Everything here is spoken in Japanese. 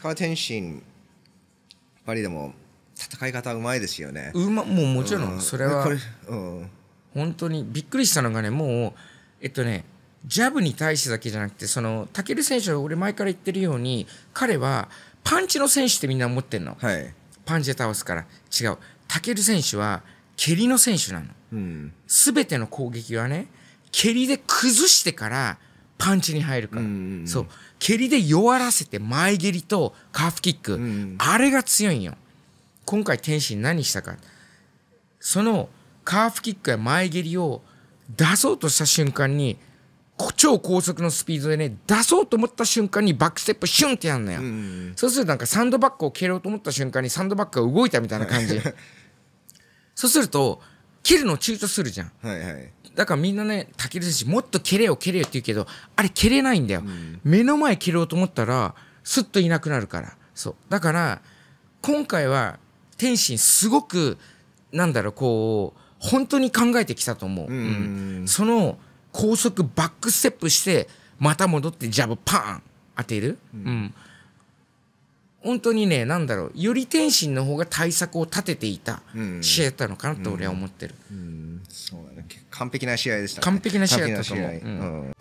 川天心やっぱりでも戦い方うまいですよね。うまもうもちろうん。んそれは本当にびっくりしたのがねもうえっとねジャブに対してだけじゃなくてそのタケル選手は俺前から言ってるように彼はパンチの選手ってみんな思ってんの。はい。パンチで倒すから。違う。タケル選手は蹴りの選手なの。うん。全ての攻撃はね蹴りで崩してからパンチに入るから、うんうんうん。そう。蹴りで弱らせて前蹴りとカーフキック、んあれが強いんよ。今回天心何したか。そのカーフキックや前蹴りを出そうとした瞬間にこ超高速のスピードでね出そうと思った瞬間にバックステップシュンってやるのよ、うん。そうするとなんかサンドバッグを蹴ろうと思った瞬間にサンドバッグが動いたみたいな感じ。そうすると蹴るの躊躇するじゃんはいはいだからみんなね、タケル選手、もっと蹴れよ、蹴れよって言うけど、あれ蹴れないんだよ。目の前蹴ろうと思ったら、スッといなくなるから。そう。だから、今回は、天心すごく、なんだろう、こう、本当に考えてきたと思う。うんうんその、高速バックステップして、また戻ってジャブパーン当てる？うん。本当にね、なんだろう、より天心の方が対策を立てていたうん。試合だったのかなと俺は思ってる。うん。そうだね。完璧な試合でしたね。完璧な試合だったと思う